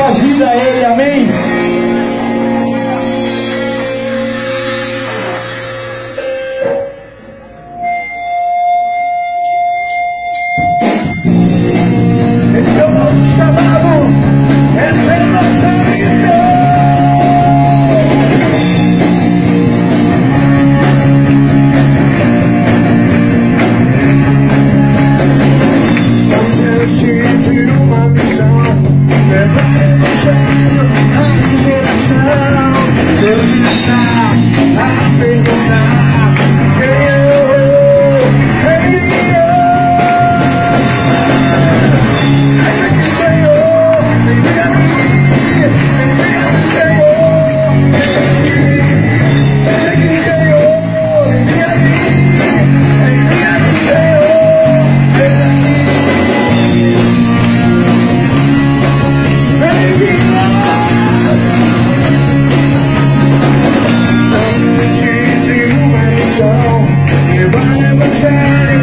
sua vida a Ele, amém? Esse é o nosso chamado, essa é o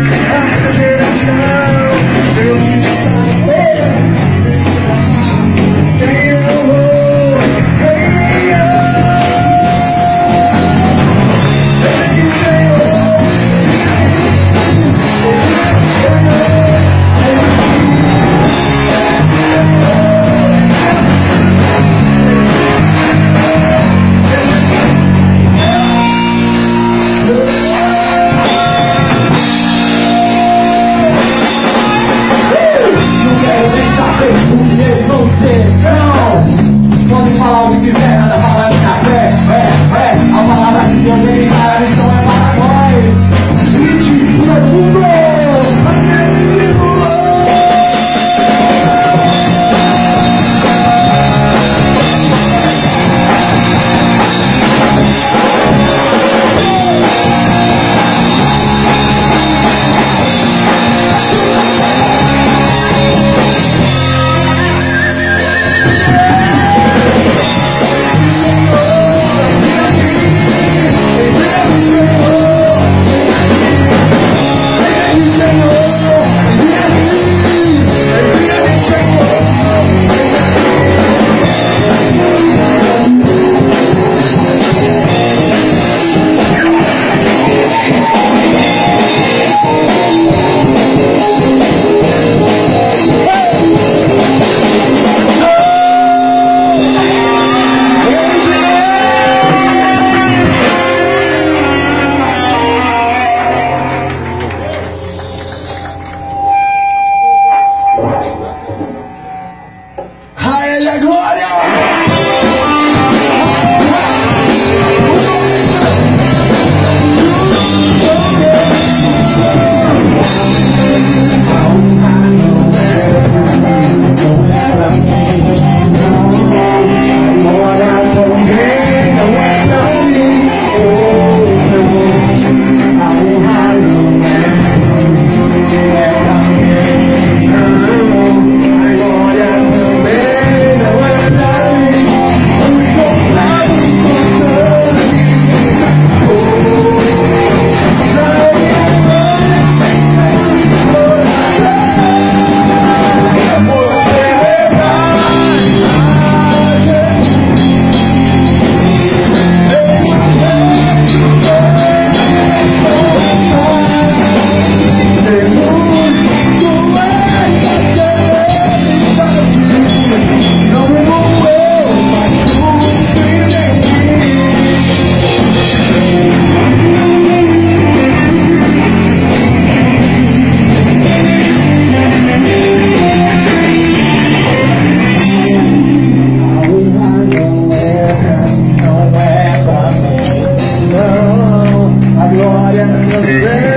que eles não! Falar o que quiser, nada fala minha fé, é, é, a palavra de Deus vem para a missão é para nós! Grite profundo! aquele Yeah.